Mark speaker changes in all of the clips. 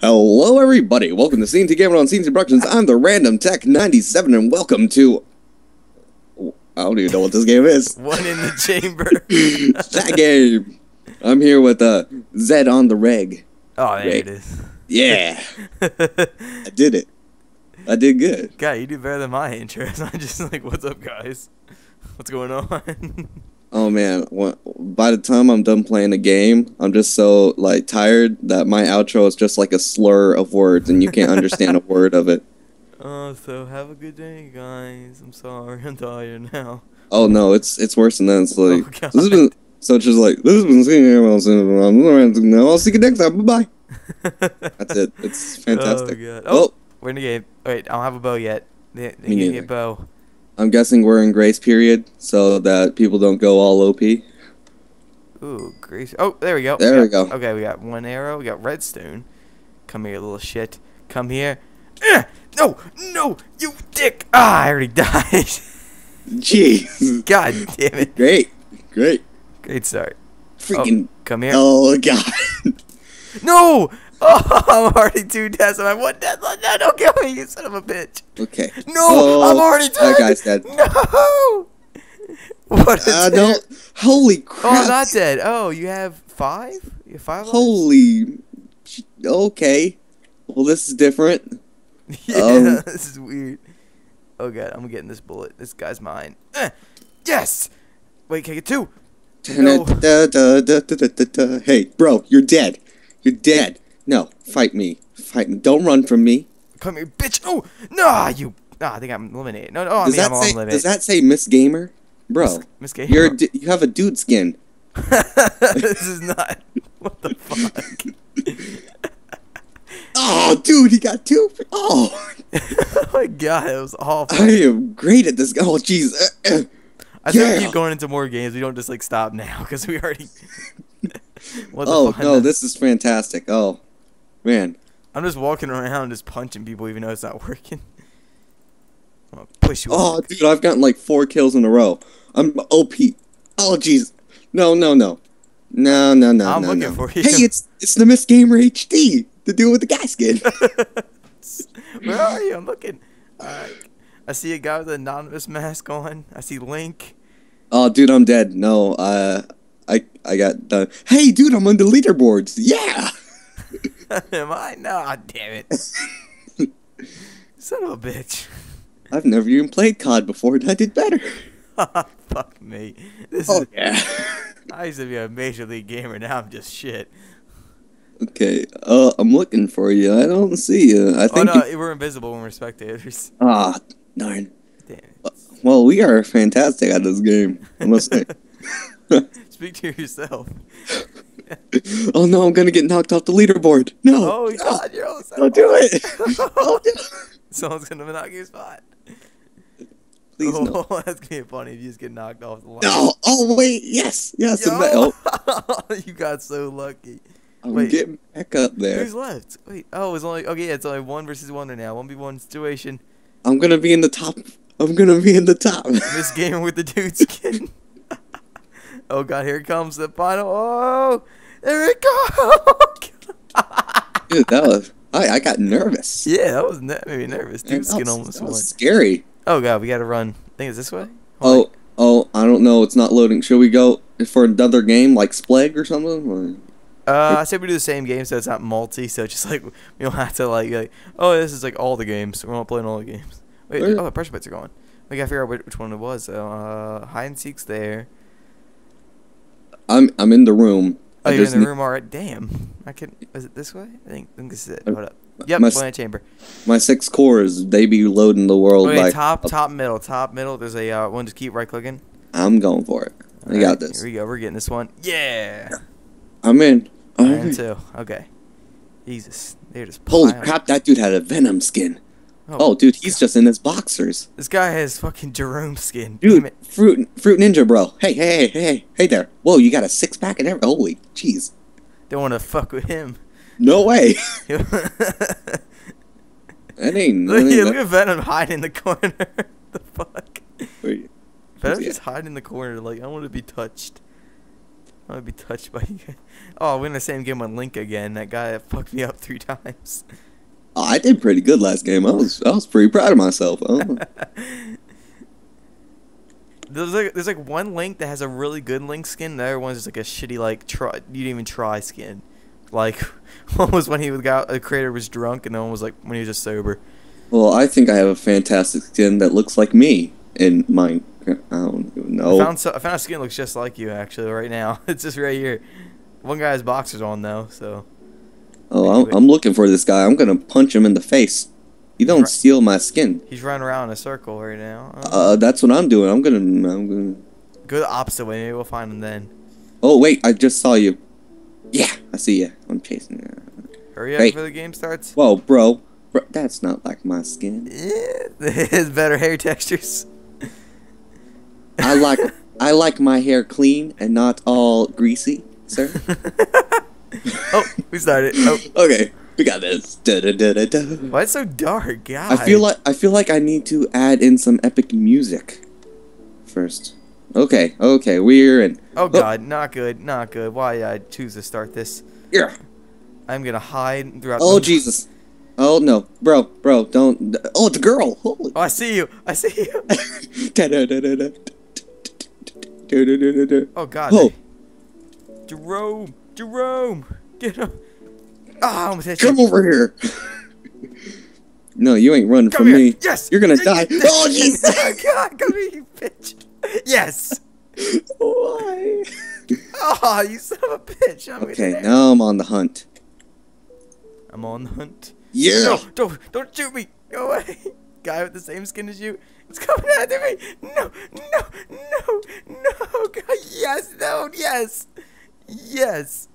Speaker 1: Hello, everybody. Welcome to Scene CNT Gamer on CNT Productions. I'm the Random Tech 97, and welcome to. I don't even know what this game is.
Speaker 2: One in the chamber.
Speaker 1: that game. I'm here with uh, Zed on the reg.
Speaker 2: Oh, there
Speaker 1: Right.
Speaker 2: it is.
Speaker 1: Yeah, I did it. I did good.
Speaker 2: God, you do better than my intros. I'm just like, what's up, guys? What's going on?
Speaker 1: Oh man, wha- by the time I'm done playing the game, I'm just so like tired that my outro is just like a slur of words, and you can't understand a word of it.
Speaker 2: oh, so have a good day, guys. I'm sorry, I'm tired now.
Speaker 1: Oh no, it's it's worse than that. It's oh, like
Speaker 2: Oh,
Speaker 1: this has been so it's just like this has been seeing now. I'll see you next time. Bye bye. That's it. It's oh, fantastic.
Speaker 2: Oh, God.
Speaker 1: Oh,
Speaker 2: Oh, we're in the game. Wait, I don't have a bow yet. They, they
Speaker 1: neither.
Speaker 2: a bow.
Speaker 1: I'm guessing we're in grace period so that people don't go all OP.
Speaker 2: Ooh, grace. Oh, there we go.
Speaker 1: There we
Speaker 2: got-
Speaker 1: go.
Speaker 2: Okay, we got one arrow. We got redstone. Come here, little shit. Come here. Eh, no, no, you dick. Ah, I already died.
Speaker 1: Jeez.
Speaker 2: God damn it.
Speaker 1: Great. Great.
Speaker 2: Great start.
Speaker 1: Freaking.
Speaker 2: Come here.
Speaker 1: Oh god.
Speaker 2: No! Oh, I'm already two deaths. I'm one death. No, don't kill me, you son of a bitch.
Speaker 1: Okay.
Speaker 2: No,
Speaker 1: Oh,
Speaker 2: I'm already dead.
Speaker 1: That guy's dead.
Speaker 2: No! What is
Speaker 1: Uh, no. Holy crap. Oh.
Speaker 2: I'm not dead. Oh, you have five? You have five lives?
Speaker 1: Holy. Okay. Well, this is different.
Speaker 2: yeah,
Speaker 1: um,
Speaker 2: this is weird. Oh god, I'm getting this bullet. This guy's mine. Eh, yes! Wait, can I get two? No.
Speaker 1: Hey, bro, you're dead. You're dead. No, fight me. Fight me. Don't run from me.
Speaker 2: Come here, bitch! Oh! Nah, you! Nah, I think I'm eliminated. No, no, I
Speaker 1: Does
Speaker 2: mean,
Speaker 1: that
Speaker 2: I'm
Speaker 1: say?
Speaker 2: eliminated.
Speaker 1: Does that say Miss Gamer, bro?
Speaker 2: Miss Gamer.
Speaker 1: You're you have a dude skin.
Speaker 2: this is not. What the fuck?
Speaker 1: Oh, dude, he got two. Oh,
Speaker 2: oh my god, it was awful.
Speaker 1: I am great at this. Oh, jeez. Uh, uh.
Speaker 2: I think we
Speaker 1: Yeah.
Speaker 2: keep going into more games. We don't just like stop now because we already.
Speaker 1: Oh no, this is fantastic. Oh, man.
Speaker 2: I'm just walking around just punching people even though it's not working. Push you.
Speaker 1: Oh, dude, I've gotten like four kills in a row. I'm OP. Oh, jeez. No, no, no. No, no, no,
Speaker 2: I'm
Speaker 1: no,
Speaker 2: looking
Speaker 1: no.
Speaker 2: for you.
Speaker 1: Hey, it's it's the Miss Gamer HD, the dude with the skin.
Speaker 2: Where are you? I'm looking. Alright. I see a guy with an anonymous mask on. I see Link.
Speaker 1: oh, dude, I'm dead. No, uh, I I got done. Hey, dude, I'm on the leaderboards. Yeah.
Speaker 2: Am I? No, damn it. Son of a bitch.
Speaker 1: I've never even played COD before, and I did better.
Speaker 2: Fuck me. This
Speaker 1: Oh
Speaker 2: is.
Speaker 1: yeah.
Speaker 2: I used to be a major league gamer. Now I'm just shit.
Speaker 1: Okay. Uh, I'm looking for you. I don't see you. I think.
Speaker 2: Oh no,
Speaker 1: you-
Speaker 2: we're invisible when we're spectators.
Speaker 1: Ah, darn.
Speaker 2: Damn.
Speaker 1: Well, we are fantastic at this game. I must say.
Speaker 2: Speak to yourself.
Speaker 1: Oh no, I'm gonna get knocked off the leaderboard. No.
Speaker 2: Oh God, you're all
Speaker 1: Don't do it.
Speaker 2: Someone's gonna knock your spot.
Speaker 1: Please
Speaker 2: oh,
Speaker 1: no.
Speaker 2: that's gonna be funny if you just get knocked off the line.
Speaker 1: No. Oh wait. Yes. Yes.
Speaker 2: Yo! you got so lucky.
Speaker 1: I'm
Speaker 2: Wait.
Speaker 1: getting back up there.
Speaker 2: Who's left? Wait. Oh, it's only okay. Yeah, it's only one versus one right now. One v one situation.
Speaker 1: I'm gonna be in the top. I'm gonna be in the top.
Speaker 2: This gamer with the dude skin. oh God, here comes the final. Oh, there it goes.
Speaker 1: Dude, that was. I I got nervous.
Speaker 2: yeah, that was ne- made me nervous. Dude
Speaker 1: that
Speaker 2: skin
Speaker 1: was-
Speaker 2: almost
Speaker 1: that was. Scary.
Speaker 2: Oh God, we gotta run. I think it's this way. Hold
Speaker 1: Oh, oh, I don't know. It's not loading. Should we go for another game like Splegg or something? Or?
Speaker 2: Uh, I said we do the same game, so it's not multi. So it's just like we don't have to like, like oh, this is like all the games. We're not playing all the games. Wait,
Speaker 1: Where-
Speaker 2: oh, the pressure plates are going. We gotta figure out which, which one it was. Uh, hide and seek's there.
Speaker 1: I'm I'm in the room.
Speaker 2: Oh,
Speaker 1: I
Speaker 2: you're in the room already. Damn. I can. Is it this way? I think. I think this is it.
Speaker 1: Uh,
Speaker 2: Hold up. Yep.
Speaker 1: my-
Speaker 2: Planet chamber.
Speaker 1: My six cores, they be loading the world
Speaker 2: Okay,
Speaker 1: by.
Speaker 2: top, top, middle, top, middle. There's a uh, one. Just keep right clicking.
Speaker 1: I'm going for it. I
Speaker 2: Alright,
Speaker 1: got this.
Speaker 2: Here we go. We're getting this one. Yeah.
Speaker 1: I'm in. I'm in.
Speaker 2: too. Okay. Jesus. They're just.
Speaker 1: Holy
Speaker 2: piling-
Speaker 1: crap! That dude had a Venom skin. Oh, oh, dude, he's just in his boxers.
Speaker 2: This guy has fucking Jerome skin.
Speaker 1: Dude,
Speaker 2: Damn it.
Speaker 1: fruit fruit ninja, bro. Hey, hey, hey, hey, hey there. Whoa, you got a six pack and everything. Holy, jeez.
Speaker 2: Don't want to fuck with him.
Speaker 1: No way.
Speaker 2: look,
Speaker 1: That ain't.
Speaker 2: yeah,
Speaker 1: that ain't
Speaker 2: look at Venom hiding in the corner. the fuck?
Speaker 1: Wait,
Speaker 2: Venom's just hiding in the corner, like I want to be touched. I would be touched by you. Oh, we're in the same game with Link again. That guy that fucked me up three times.
Speaker 1: Oh, I did pretty good last game. I was I was pretty proud of myself. Oh.
Speaker 2: There's like there's like one Link that has a really good Link skin. The other one's just like a shitty like try. You didn't even try skin. Like one was when he was got a creator was drunk, and the one was like when he was just sober.
Speaker 1: well, I think I have a fantastic skin that looks like me in Minecraft. I don't even
Speaker 2: I
Speaker 1: know.
Speaker 2: found so, I found a skin that looks just like you actually right now. It's just right here. One guy has boxers on though, so
Speaker 1: Oh, I'm, I'm looking for this guy. I'm gonna punch him in the face. You don't
Speaker 2: Right.
Speaker 1: steal my skin.
Speaker 2: he's running around in a circle right now. Uh,
Speaker 1: Uh, that's what I'm doing. I'm gonna. I'm gonna.
Speaker 2: go the opposite way. Maybe we'll find him then.
Speaker 1: Oh wait, I just saw you. Yeah, I see you. I'm chasing you.
Speaker 2: Hurry up
Speaker 1: Hey.
Speaker 2: before the game starts.
Speaker 1: Whoa, bro. bro. That's not like my skin.
Speaker 2: His better hair textures.
Speaker 1: I like. I like my hair clean and not all greasy, sir.
Speaker 2: oh, we started. Oh,
Speaker 1: Okay, we got this. Da, da, da, da, da.
Speaker 2: why it's so dark? God.
Speaker 1: I feel like I feel like I need to add in some epic music first. Okay, okay, we're in.
Speaker 2: Oh God, not good, not good. Why I choose to start this?
Speaker 1: Yeah.
Speaker 2: I'm gonna hide throughout.
Speaker 1: Oh Jesus. Oh no, bro, bro, don't. Oh, it's a girl. Holy.
Speaker 2: Oh, I see you. I see you. Oh God.
Speaker 1: Oh.
Speaker 2: Jerome, Jerome, get him. Ah, I almost hit
Speaker 1: Come
Speaker 2: you.
Speaker 1: over here. no, you ain't running
Speaker 2: Come
Speaker 1: from
Speaker 2: here.
Speaker 1: me.
Speaker 2: Yes.
Speaker 1: You're gonna die. Oh Jesus.
Speaker 2: oh God, come here, you bitch. Yes.
Speaker 1: Why?
Speaker 2: Oh, you son of a bitch. I'm
Speaker 1: Okay, now I'm on the hunt.
Speaker 2: I'm on the hunt.
Speaker 1: Yeah.
Speaker 2: No, don't, don't shoot me. Go away. Guy with the same skin as you. It's coming after me. No, no, no, no. God, yes, no, yes, yes.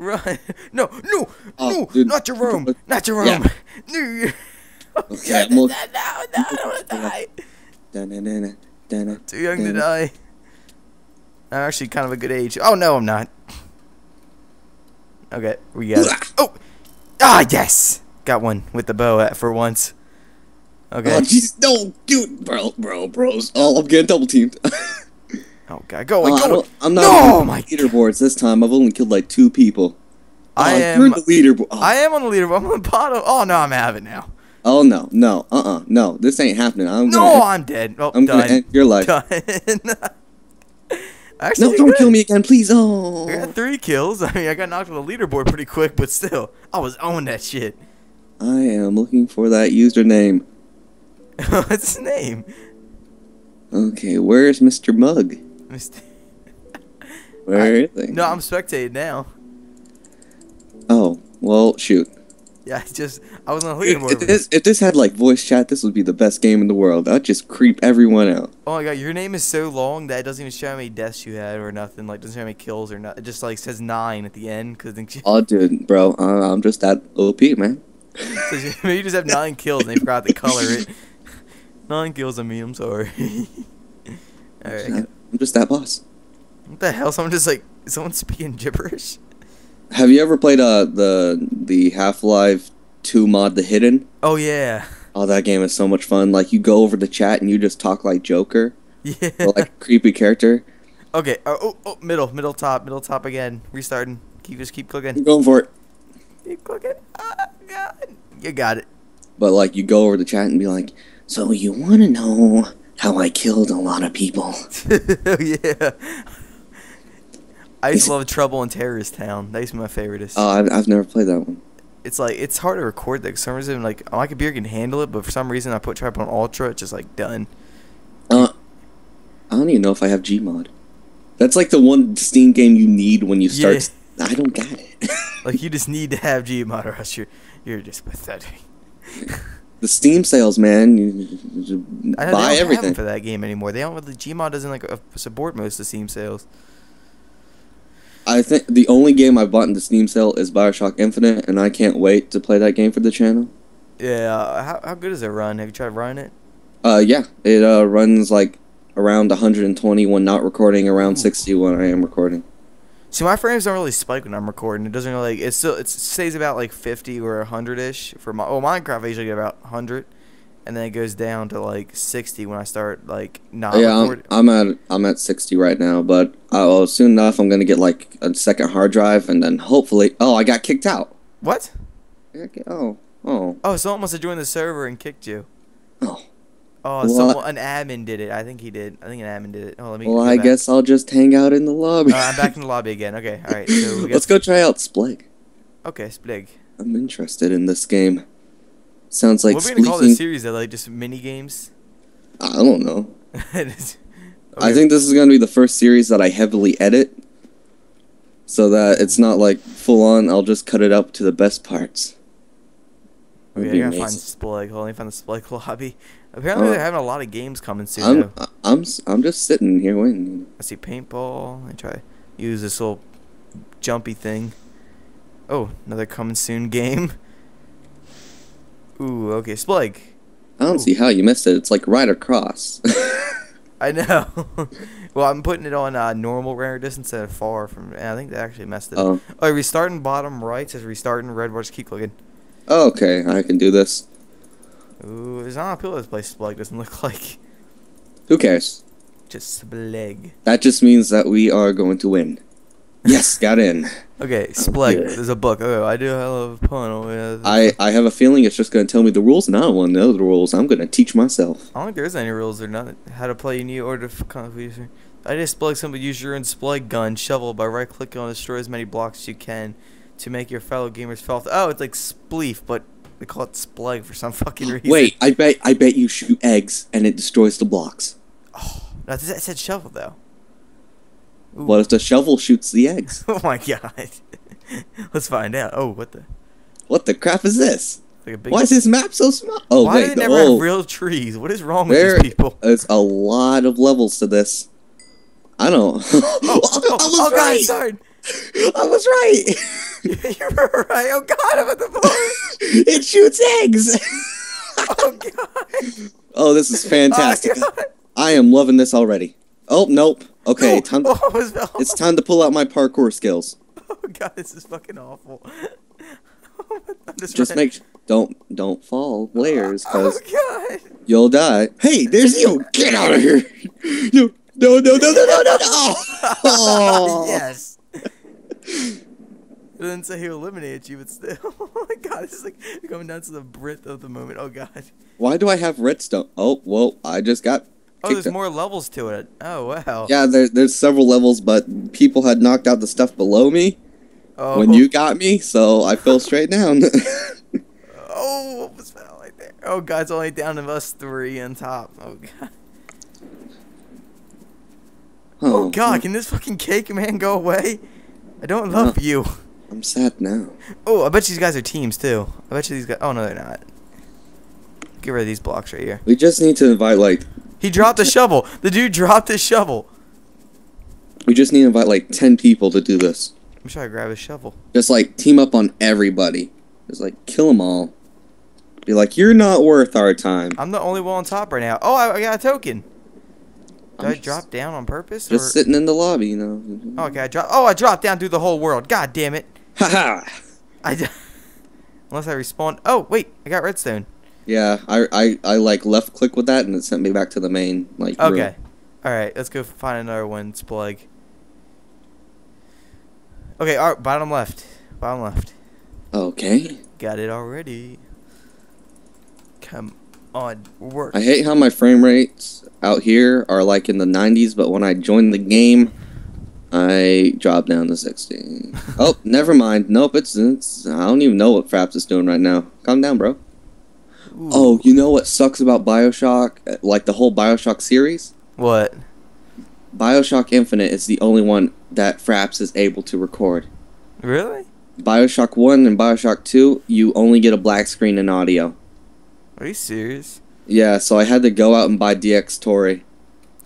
Speaker 2: Run. No, no,
Speaker 1: Oh,
Speaker 2: no,
Speaker 1: dude.
Speaker 2: not Jerome. Not Jerome.
Speaker 1: Yeah.
Speaker 2: No. Oh,
Speaker 1: Okay,
Speaker 2: God, no, no, no, I don't want to die. Too young to die. I'm actually kind of a good age. Oh, no, I'm not. Okay, we got it. Oh! Ah, yes! Got one with the bow at for once. Okay.
Speaker 1: Oh Jesus, no, dude, bro, bro, bros. Oh, I'm getting double teamed.
Speaker 2: Oh, God, go away,
Speaker 1: Oh,
Speaker 2: go.
Speaker 1: I'm not
Speaker 2: No,
Speaker 1: on
Speaker 2: my
Speaker 1: leaderboards this time. I've only killed like two people.
Speaker 2: I
Speaker 1: oh,
Speaker 2: am-
Speaker 1: You're the leaderboard. Oh,
Speaker 2: I am on the leaderboard. I'm on the bottom. Oh, no, I'm out of it now.
Speaker 1: oh no, no, uh, uh no. This ain't happening. I'm
Speaker 2: No,
Speaker 1: gonna.
Speaker 2: I'm dead. Oh,
Speaker 1: I'm
Speaker 2: done.
Speaker 1: gonna end your life.
Speaker 2: Done. Actually,
Speaker 1: No, don't kill me again, please. Oh.
Speaker 2: I got three kills. I mean, I got knocked on the leaderboard pretty quick, but still, I was owning that shit.
Speaker 1: I am looking for that username.
Speaker 2: What's his name?
Speaker 1: Okay, where's Mr. Mug?
Speaker 2: Mr.
Speaker 1: Where is he?
Speaker 2: No, I'm spectating now.
Speaker 1: Oh, well, shoot.
Speaker 2: Yeah, I just I was on
Speaker 1: If, if this if this had like voice chat, this would be the best game in the world. I'd just creep everyone out.
Speaker 2: Oh my god, your name is so long that it doesn't even show how many deaths you had or nothing. Like, doesn't show how many kills or not. It just like says nine at the end because
Speaker 1: Oh, dude, bro, uh, I'm just that OP, man.
Speaker 2: maybe you just have nine kills and they forgot to color it. Nine kills on me. I'm sorry. All right.
Speaker 1: Just that boss.
Speaker 2: What the hell? Someone just like is someone speaking gibberish?
Speaker 1: Have you ever played uh the the Half Life Two mod, The Hidden?
Speaker 2: Oh yeah.
Speaker 1: Oh, that game is so much fun. Like you go over the chat and you just talk like Joker
Speaker 2: Yeah.
Speaker 1: or like creepy character.
Speaker 2: okay. Oh, oh, oh, middle, middle, top, middle, top again. Restarting. Keep just keep clicking.
Speaker 1: I'm going for it.
Speaker 2: Keep clicking. Ah, God. You got it.
Speaker 1: But like you go over the chat and be like, "So you want to know how I killed a lot of people?"
Speaker 2: oh yeah. I used to love Trouble in Terrorist Town. That used to be my favorite.
Speaker 1: Oh, I've, I've never played that one.
Speaker 2: it's like it's hard to record that. For some reason, like my computer can handle it, but for some reason I put Trap on Ultra, it's just like done.
Speaker 1: Uh, I don't even know if I have Gmod. That's like the one Steam game you need when you start.
Speaker 2: Yeah.
Speaker 1: I don't got it.
Speaker 2: Like you just need to have Gmod or else you're you're just pathetic.
Speaker 1: the Steam sales, man. You,
Speaker 2: I
Speaker 1: buy
Speaker 2: they don't have
Speaker 1: everything.
Speaker 2: for that game anymore. They don't really Gmod doesn't like support most of the Steam sales.
Speaker 1: I think the only game I bought in the Steam sale is Bioshock Infinite, and I can't wait to play that game for the channel.
Speaker 2: Yeah, uh, how how good does it run? Have you tried running it?
Speaker 1: Uh, yeah, it uh runs like around 120 when not recording, around
Speaker 2: Ooh.
Speaker 1: 60 when I am recording.
Speaker 2: See, my frames don't really spike when I'm recording. It doesn't really. Like, It still it stays about like 50 or 100 ish for my. Oh, Minecraft I usually get about 100, and then it goes down to like 60 when I start like not
Speaker 1: yeah, I'm. I'm at I'm at 60 right now, but uh, soon enough I'm gonna get like a second hard drive, and then hopefully, oh, I got kicked out.
Speaker 2: What?
Speaker 1: Oh, oh,
Speaker 2: Oh, someone must have joined the server and kicked you.
Speaker 1: oh.
Speaker 2: Oh,
Speaker 1: What?
Speaker 2: someone, an admin did it. I think he did. I think an admin did it. Oh, let me.
Speaker 1: Well, I
Speaker 2: back.
Speaker 1: guess I'll just hang out in the lobby.
Speaker 2: Uh, I'm back in the lobby again. Okay, all right. So
Speaker 1: Let's go try out Splegg.
Speaker 2: Okay, Splig.
Speaker 1: I'm interested in this game. Sounds like
Speaker 2: what are we gonna call this series? Though, like just mini games?
Speaker 1: I don't know.
Speaker 2: Is-
Speaker 1: I think this is gonna be the first series that I heavily edit, so that it's not like full on. I'll just cut it up to the best parts.
Speaker 2: Okay, I gotta find
Speaker 1: amazing.
Speaker 2: Splig. Hold on, let me find the Splig lobby. Apparently,
Speaker 1: Uh,
Speaker 2: they're having a lot of games coming soon.
Speaker 1: I'm. I'm I'm just sitting here waiting.
Speaker 2: I see paintball. I try to use this little jumpy thing. Oh, another coming soon game. Ooh, okay, Splig.
Speaker 1: I don't
Speaker 2: Ooh.
Speaker 1: see how you missed it. It's like right across.
Speaker 2: I know. well, I'm putting it on uh, normal render distance instead of far from. I think they actually messed it up.
Speaker 1: oh,
Speaker 2: Oh, restarting bottom right says restarting red bars. Keep clicking.
Speaker 1: oh, okay. I can do this.
Speaker 2: Ooh, there's not a pillar this place Splig doesn't look like.
Speaker 1: Who cares?
Speaker 2: Just Splig.
Speaker 1: That just means that we are going to win. Yes, got in.
Speaker 2: Okay,
Speaker 1: yeah.
Speaker 2: There's a book. Oh, I do have a pun. Oh, yeah.
Speaker 1: I I have a feeling it's just going to tell me the rules, and I don't want to know the rules. I'm going to teach myself.
Speaker 2: I don't think there's any rules or not. How to play new order of Confusion. I just Splig simply use your own Splig gun shovel by right clicking on destroy as many blocks as you can to make your fellow gamers feel. Oh, it's like Spleef, but they call it Splig for some fucking reason.
Speaker 1: Wait, I bet I bet you shoot eggs and it destroys the blocks.
Speaker 2: Oh, no, it said shovel though. Ooh.
Speaker 1: What if the shovel shoots the eggs?
Speaker 2: Oh my god. Let's find out. Oh, what the?
Speaker 1: What the crap is this?
Speaker 2: Like.
Speaker 1: Why is this map so small? Oh
Speaker 2: Why
Speaker 1: wait,
Speaker 2: do they never
Speaker 1: oh,
Speaker 2: have real trees? What is wrong with these people?
Speaker 1: is a lot of levels to this. I don't.
Speaker 2: Oh,
Speaker 1: I
Speaker 2: oh,
Speaker 1: was
Speaker 2: oh, oh, oh god,
Speaker 1: right.
Speaker 2: sorry.
Speaker 1: I was right.
Speaker 2: You're right. Oh god, I'm at the bar.
Speaker 1: it shoots eggs.
Speaker 2: Oh god.
Speaker 1: oh, this is oh, fantastic.
Speaker 2: Oh,
Speaker 1: I am loving this already. Oh nope. Okay,
Speaker 2: No.
Speaker 1: time.
Speaker 2: Oh, I almost fell.
Speaker 1: It's time to pull out my parkour skills.
Speaker 2: Oh god, this is fucking awful. Just
Speaker 1: Just make don't don't fall layers,
Speaker 2: Oh
Speaker 1: cause
Speaker 2: god.
Speaker 1: you'll die. Hey, there's you. Get out of here. You. No, no, no, no, no, no, no. Oh.
Speaker 2: yes. It didn't say he eliminated you, but still. Oh my god, this is like coming down to the breadth of the moment. Oh god.
Speaker 1: Why do I have redstone? Oh, well, I just got.
Speaker 2: Oh, there's
Speaker 1: out.
Speaker 2: more levels to it. Oh wow.
Speaker 1: Yeah, there, there's several levels, but people had knocked out the stuff below me
Speaker 2: Oh.
Speaker 1: when you got me, so I fell straight down.
Speaker 2: Oh, what was that right there? Oh god, it's only down to us three on top. Oh god. Oh, oh god, hmm. can this fucking cake man go away? I don't love
Speaker 1: Huh.
Speaker 2: you.
Speaker 1: I'm sad now.
Speaker 2: Oh, I bet these guys are teams too. I bet you these guys. Oh no, they're not. Get rid of these blocks right here.
Speaker 1: We just need to invite like
Speaker 2: He dropped a shovel. The dude dropped his shovel.
Speaker 1: we just need to invite like ten people to do this.
Speaker 2: I'm trying to grab his shovel.
Speaker 1: Just like team up on everybody. Just like kill them all. Be like, you're not worth our time.
Speaker 2: I'm the only one on top right now. Oh, I, I got a token. Did
Speaker 1: I'm
Speaker 2: I drop down on purpose?
Speaker 1: Just
Speaker 2: or?
Speaker 1: sitting in the lobby, you know.
Speaker 2: Oh, okay, I dropped. Oh, I dropped down through the whole world. God damn it!
Speaker 1: Haha.
Speaker 2: I. d- Unless I respawn. Oh wait, I got redstone.
Speaker 1: Yeah, I, I I like left click with that and it sent me back to the main like room.
Speaker 2: Okay. All right, let's go find another one. Splegg. Okay, all right, bottom left. Bottom left.
Speaker 1: Okay.
Speaker 2: Got it already. Come on, work.
Speaker 1: I hate how my frame rates out here are like in the 90s, but when I join the game, I drop down to 60. oh, never mind. Nope, it's, it's I don't even know what Fraps is doing right now. Calm down, bro.
Speaker 2: Ooh.
Speaker 1: Oh, you know what sucks about BioShock? Uh, Like the whole BioShock series?
Speaker 2: What?
Speaker 1: BioShock Infinite is the only one that Fraps is able to record.
Speaker 2: Really?
Speaker 1: BioShock 1 and BioShock 2, you only get a black screen and audio.
Speaker 2: Are you serious?
Speaker 1: Yeah, so I had to go out and buy Dxtory.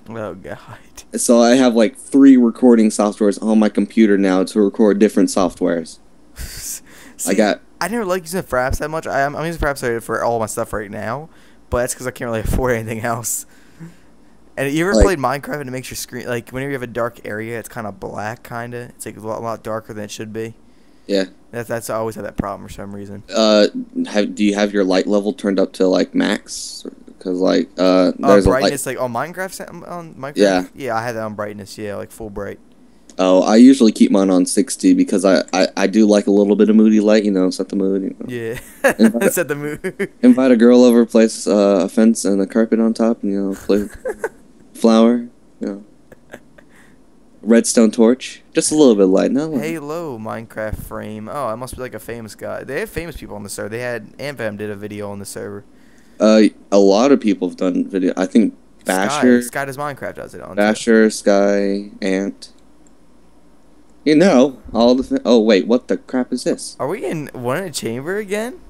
Speaker 2: Oh god.
Speaker 1: So I have like three recording softwares on my computer now to record different softwares.
Speaker 2: See,
Speaker 1: got-
Speaker 2: I never like using Fraps that much. I am. I'm using Fraps for all my stuff right now, but that's because I can't really afford anything else. And you ever
Speaker 1: Like-
Speaker 2: played Minecraft and it makes your screen like whenever you have a dark area, it's kind of black, kind of. It's like a lot, lot darker than it should be.
Speaker 1: Yeah.
Speaker 2: That's that's I always had that problem for some reason.
Speaker 1: Uh, have do you have your light level turned up to like max? Because like uh,
Speaker 2: Uh,
Speaker 1: there's a light.
Speaker 2: like on Minecraft, on Minecraft.
Speaker 1: Yeah.
Speaker 2: Yeah, I had that on brightness. Yeah, like full bright.
Speaker 1: Oh, I usually keep mine on sixty because I, I I do like a little bit of moody light. You know, set the mood. You know.
Speaker 2: Yeah, set the mood.
Speaker 1: Invite a girl over, place uh, a fence and a carpet on top, and you know, play flower. You know. Redstone torch, just a little bit of light. No,
Speaker 2: Halo Minecraft frame. Oh, I must be like a famous guy. They have famous people on the server. They had Ampam did a video on the server.
Speaker 1: Uh, a lot of people have done video. I think Basher,
Speaker 2: Sky, Sky does Minecraft does it on.
Speaker 1: Basher, Sky, Ant. You know, all the. Th- oh wait, what the crap is this?
Speaker 2: Are we in one in a chamber again?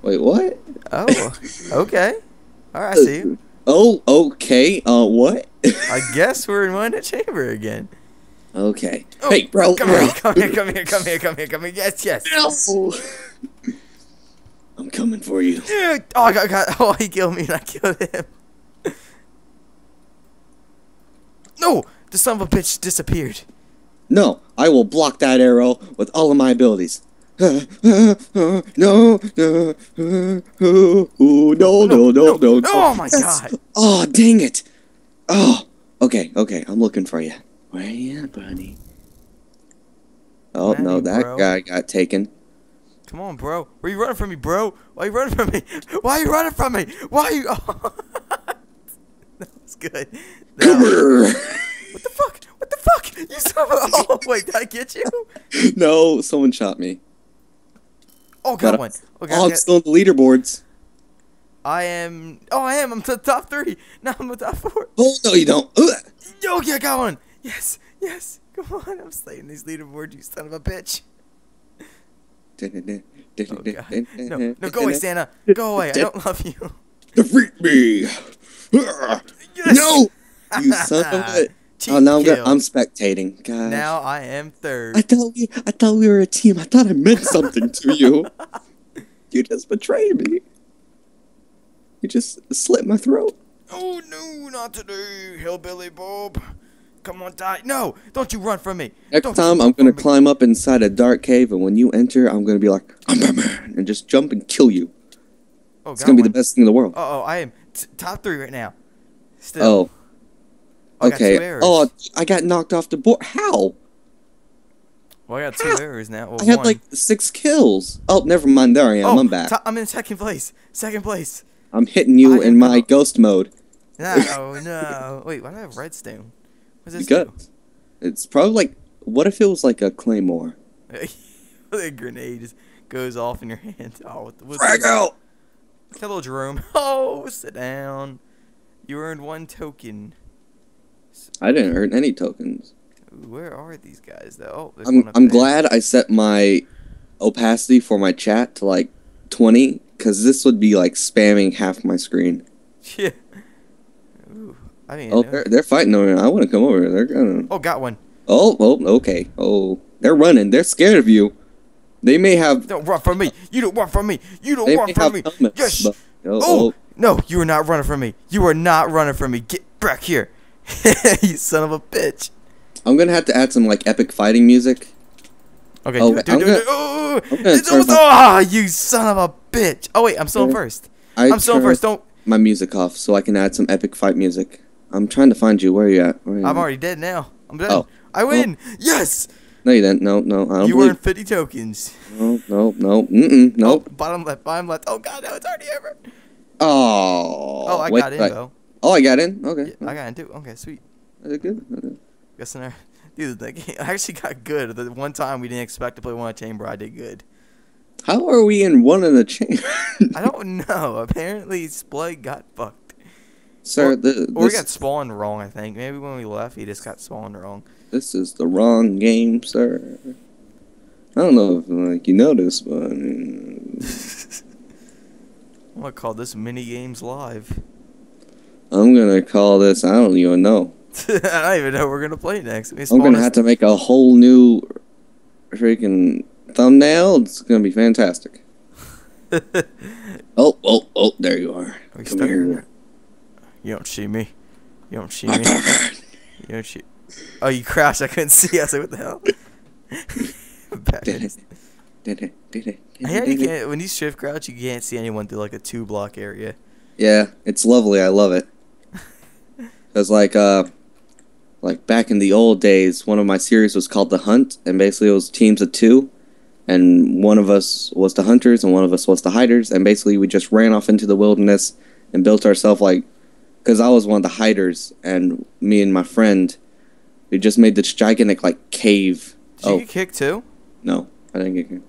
Speaker 1: Wait, what?
Speaker 2: Oh, okay. All right, I see you.
Speaker 1: Oh, okay. Uh, what?
Speaker 2: I guess we're in one in a chamber again.
Speaker 1: okay.
Speaker 2: Oh,
Speaker 1: hey, bro.
Speaker 2: Come here, come here, come here, come here, come here, come here. Yes, yes.
Speaker 1: No. I'm coming for you.
Speaker 2: Oh, I got, got, oh, he killed me and I killed him. No, the son of a bitch disappeared.
Speaker 1: No, I will block that arrow with all of my abilities. no, no, no, no, no, no, no.
Speaker 2: Oh my god.
Speaker 1: Oh, dang it. Oh, okay, okay. I'm looking for you. Where are you at, buddy? Oh no, that guy got taken.
Speaker 2: Come on, bro. Where you running from me, bro? Why are you running from me? Why are you running from me? Why are you? Oh. that was good. That was- what the fuck? What the fuck? You a. Oh wait, did I get you?
Speaker 1: no, someone shot me.
Speaker 2: Oh, got
Speaker 1: But-
Speaker 2: one.
Speaker 1: Oh,
Speaker 2: Okay,
Speaker 1: I'm
Speaker 2: okay.
Speaker 1: still in the leaderboards.
Speaker 2: I am. Oh, I am. I'm to the top three. Now I'm the top four.
Speaker 1: Oh no, you don't. Ugh.
Speaker 2: Yo, yeah, I got one. Yes, yes. Come on, I'm slaying these leaderboards, you son of a bitch. Oh god. No, no, go away, Santa. Go away. I don't love you.
Speaker 1: Defeat me.
Speaker 2: Yes.
Speaker 1: No, you son of a.
Speaker 2: Cheat
Speaker 1: Oh, now I'm, gonna. I'm spectating, guys.
Speaker 2: Now I am third.
Speaker 1: I thought we, I thought we were a team. I thought I meant something to you. You just betrayed me. You just slit my throat.
Speaker 2: Oh no, not today, hillbilly Bob. Come on, die. No, don't you run from me.
Speaker 1: Next
Speaker 2: Don't
Speaker 1: time, I'm gonna climb up inside a dark cave, and when you enter, I'm gonna be like, I'm Batman, and just jump and kill you.
Speaker 2: Oh,
Speaker 1: It's gonna be the best thing in the world.
Speaker 2: Oh, oh, I am t- top three right now. Still.
Speaker 1: Oh, oh
Speaker 2: I got two
Speaker 1: okay. Oh, I got knocked off the board. How?
Speaker 2: Well, I got two errors now. Well,
Speaker 1: I had
Speaker 2: one.
Speaker 1: like six kills. Oh, never mind. There I am.
Speaker 2: oh,
Speaker 1: I'm back.
Speaker 2: to- I'm in second place. Second place.
Speaker 1: I'm hitting you
Speaker 2: I
Speaker 1: in my
Speaker 2: go-
Speaker 1: ghost mode.
Speaker 2: No, no. Wait, why do I have redstone?
Speaker 1: Because it's probably like, what if it was like a claymore?
Speaker 2: do? the grenade just goes off in your hand. Oh, what the, what's
Speaker 1: Frag out!
Speaker 2: Hello, Jerome. Oh, sit down. You earned one token.
Speaker 1: I didn't earn any tokens.
Speaker 2: Where are these guys, though? Oh,
Speaker 1: I'm I'm
Speaker 2: there.
Speaker 1: glad I set my opacity for my chat to like 20 because this would be like spamming half my screen.
Speaker 2: Yeah. I didn't
Speaker 1: Oh, they're, they're fighting over. here. I want to come over. They're gonna.
Speaker 2: Oh, got one.
Speaker 1: Oh, oh, okay. Oh, they're running. They're scared of you. They may have.
Speaker 2: Don't run from me. You don't run from me. You don't run from me.
Speaker 1: helmets.
Speaker 2: Yes.
Speaker 1: but- oh,
Speaker 2: Oh
Speaker 1: oh.
Speaker 2: no, you are not running from me. You are not running from me. Get back here, you son of a bitch.
Speaker 1: I'm gonna have to add some like epic fighting music.
Speaker 2: Okay,
Speaker 1: Oh,
Speaker 2: do do
Speaker 1: I'm
Speaker 2: do
Speaker 1: gonna-
Speaker 2: it. Oh,
Speaker 1: I'm gonna
Speaker 2: it's almost. Ah, you son of a bitch. Oh wait, I'm still in first.
Speaker 1: I
Speaker 2: I'm still in first. Don't.
Speaker 1: my music off so I can add some epic fight music. I'm trying to find you. Where are you at? Where are you
Speaker 2: I'm
Speaker 1: at?
Speaker 2: already dead now. I'm done.
Speaker 1: Oh.
Speaker 2: I oh. win. Yes.
Speaker 1: No, you didn't. No, no. I don't
Speaker 2: You
Speaker 1: believe.
Speaker 2: earned 50 tokens.
Speaker 1: No, no, no. Mm-mm. Nope.
Speaker 2: Oh, bottom left. Bottom left. Oh god, no, it's already over.
Speaker 1: Oh.
Speaker 2: Oh, I
Speaker 1: wait,
Speaker 2: got in though.
Speaker 1: Oh, I got in. Okay.
Speaker 2: Yeah, I got in too. Okay, sweet.
Speaker 1: Is it good? Okay.
Speaker 2: Guess in there. Dude, the game, I actually got good. The one time we didn't expect to play one of chamber, I did good.
Speaker 1: How are we in one in the chain?
Speaker 2: I don't know. Apparently, Splug got fucked.
Speaker 1: Sir,
Speaker 2: Or-
Speaker 1: the,
Speaker 2: Or we got spawned wrong, I think. Maybe when we left, he just got spawned wrong.
Speaker 1: this is the wrong game, sir. I don't know if like you noticed, but uh,
Speaker 2: I'm gonna call this mini games live.
Speaker 1: I'm gonna call this. I don't even know.
Speaker 2: I don't even know what we're gonna play next.
Speaker 1: I'm gonna
Speaker 2: us-
Speaker 1: have to make a whole new freaking thumbnail. It's gonna be fantastic. Oh, oh, oh! There you are.
Speaker 2: we
Speaker 1: Come here.
Speaker 2: You don't see me. You don't see me. You don't see. Oh, you crashed. I couldn't see. I was like, what the hell? Back
Speaker 1: Did
Speaker 2: in-
Speaker 1: it.
Speaker 2: I hear you can't, when you shift crouch, you can't see anyone through like a two block area.
Speaker 1: Yeah, it's lovely. I love it. Cause like uh, like back in the old days, one of my series was called The Hunt, and basically it was teams of two, and one of us was the hunters and one of us was the hiders, and basically we just ran off into the wilderness and built ourselves like, cause I was one of the hiders, and me and my friend, we just made this gigantic like cave.
Speaker 2: Did you
Speaker 1: oh
Speaker 2: get kicked too?
Speaker 1: no, I didn't get kicked.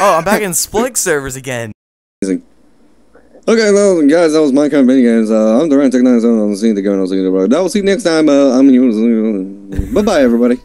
Speaker 2: Oh, I'm back in Splig servers again.
Speaker 1: Okay, well, guys, that was my kind of mini games. Uh, I'm the Tech 9, so I'm seeing the game. I was thinking about. I will see you next time. Uh, I'm. you. Bye bye, everybody.